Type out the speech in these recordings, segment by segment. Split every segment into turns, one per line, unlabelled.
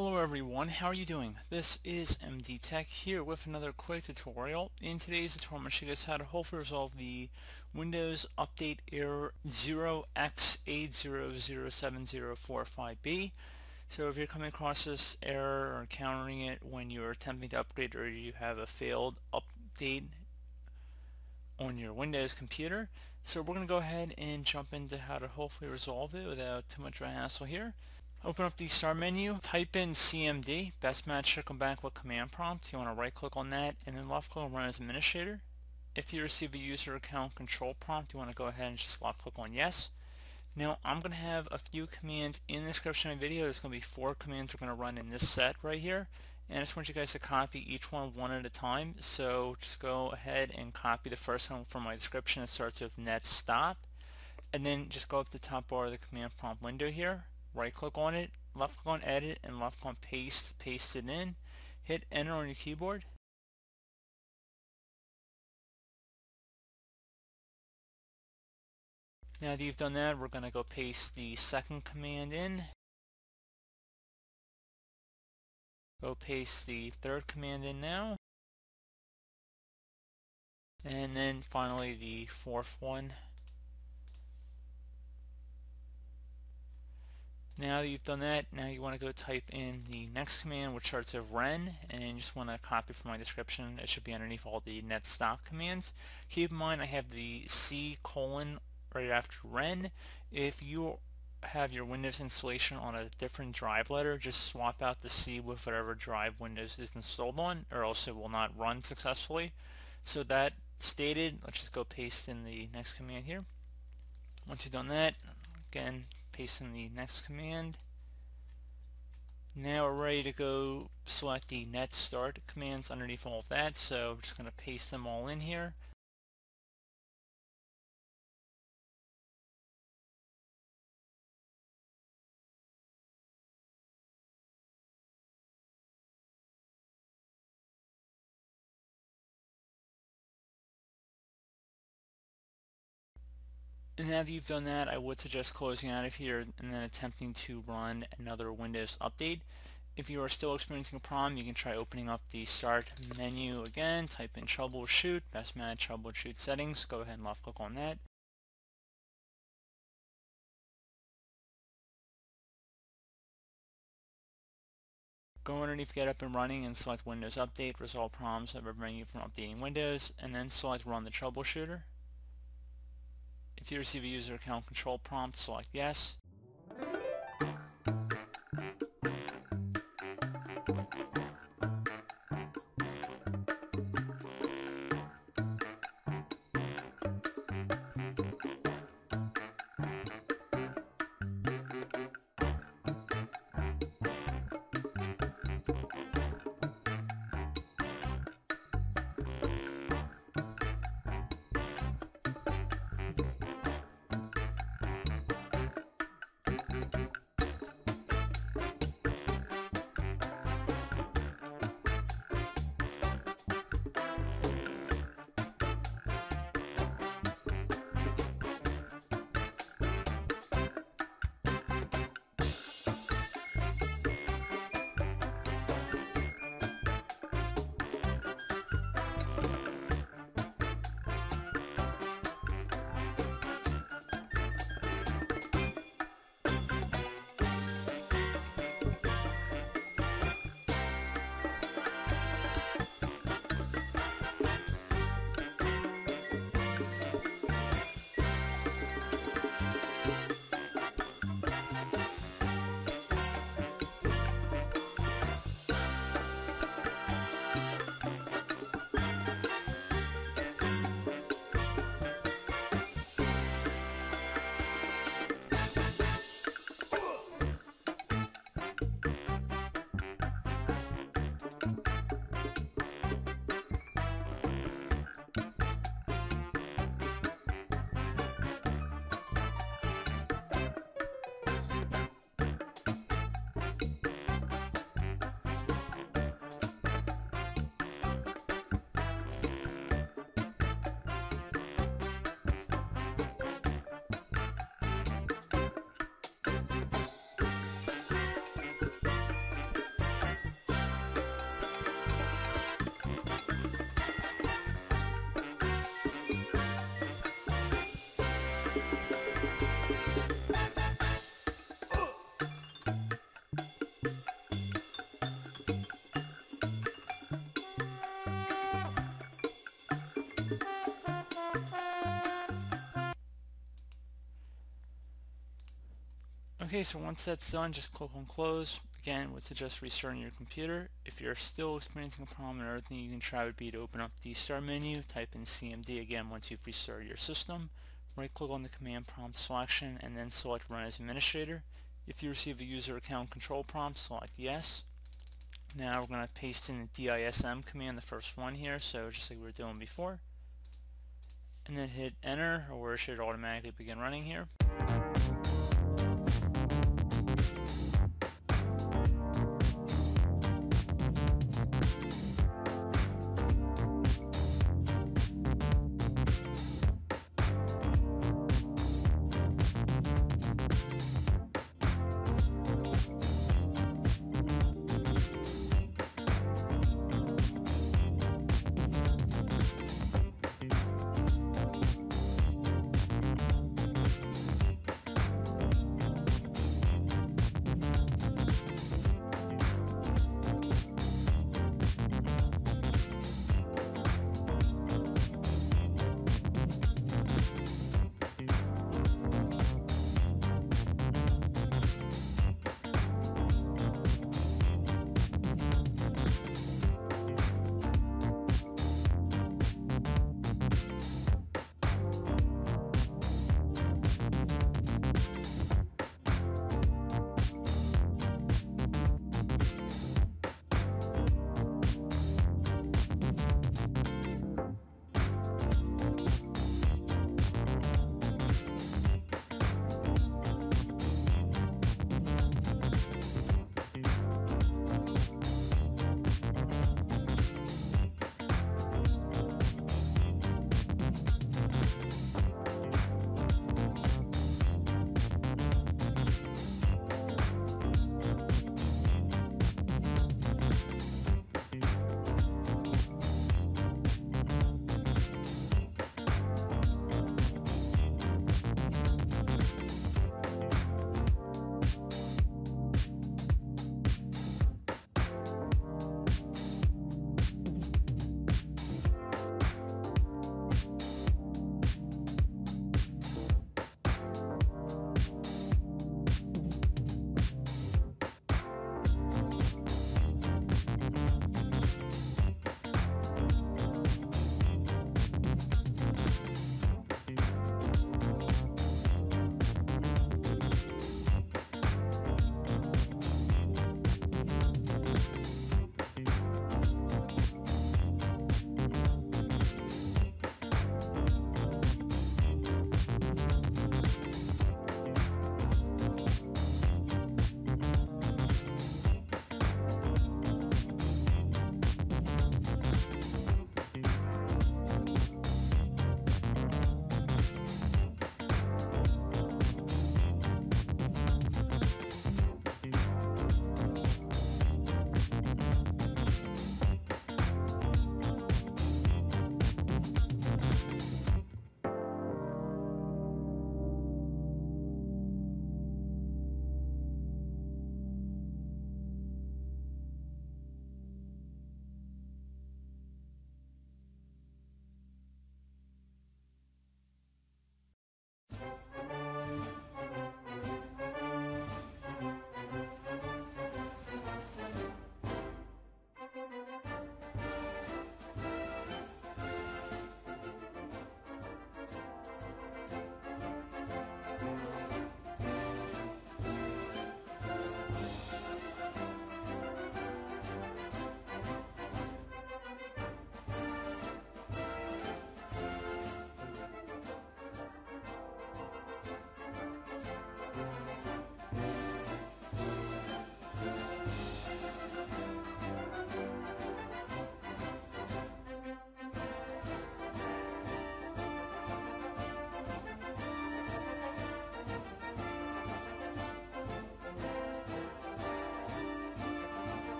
Hello everyone, how are you doing? This is MD Tech here with another quick tutorial. In today's tutorial I'm going to show you guys how to hopefully resolve the Windows Update error 0x8007045B. So if you're coming across this error or encountering it when you're attempting to upgrade or you have a failed update on your Windows computer. So we're going to go ahead and jump into how to hopefully resolve it without too much of a hassle here. Open up the start menu, type in CMD, best match should come back with command prompt. You want to right click on that and then left click on run as administrator. If you receive a user account control prompt, you want to go ahead and just left click on yes. Now I'm going to have a few commands in the description of video. There's going to be four commands we're going to run in this set right here. And I just want you guys to copy each one one at a time. So just go ahead and copy the first one from my description. It starts with net stop. And then just go up the top bar of the command prompt window here right click on it, left click on edit, and left click on paste, paste it in. Hit enter on your keyboard. Now that you've done that, we're going to go paste the second command in. Go paste the third command in now. And then finally the fourth one. Now that you've done that, now you want to go type in the next command which starts with ren and you just want to copy from my description. It should be underneath all the net stop commands. Keep in mind I have the C colon right after ren. If you have your Windows installation on a different drive letter, just swap out the C with whatever drive Windows is installed on or else it will not run successfully. So that stated, let's just go paste in the next command here. Once you've done that, again paste in the next command. Now we're ready to go select the net start commands underneath all of that, so I'm just going to paste them all in here. And now that you've done that, I would suggest closing out of here and then attempting to run another Windows update. If you are still experiencing a problem, you can try opening up the Start menu again, type in Troubleshoot, Best Match Troubleshoot Settings, go ahead and left click on that. Go underneath Get Up and Running and select Windows Update, resolve problems that prevent you from updating Windows, and then select Run the Troubleshooter. If you receive a user account control prompt, select yes. Okay, so once that's done, just click on close. Again, would suggest restarting your computer. If you're still experiencing a problem, another thing you can try would be to open up the start menu, type in CMD again once you've restarted your system. Right click on the command prompt selection and then select run as administrator. If you receive a user account control prompt, select yes. Now we're going to paste in the DISM command, the first one here, so just like we were doing before. And then hit enter, or it should automatically begin running here.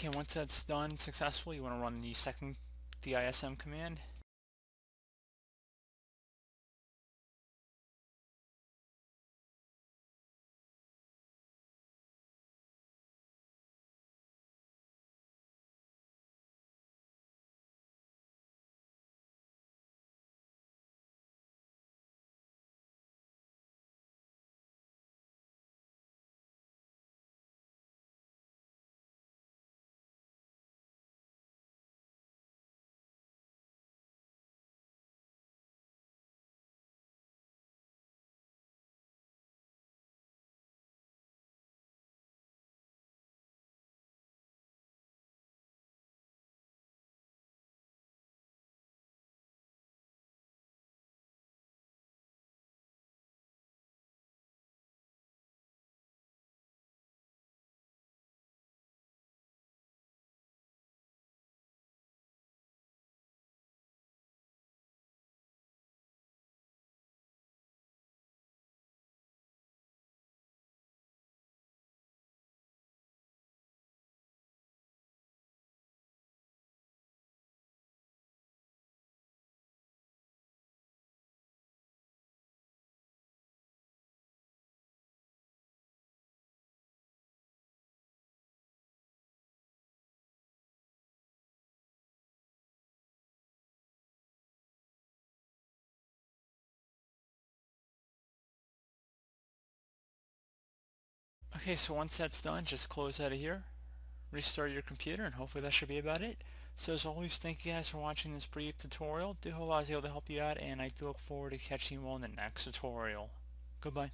Okay, once that's done successfully, you want to run the second DISM command. Okay, so once that's done, just close out of here, restart your computer, and hopefully that should be about it. So as always, thank you guys for watching this brief tutorial. Do hope I was able to help you out, and I do look forward to catching you all in the next tutorial. Goodbye.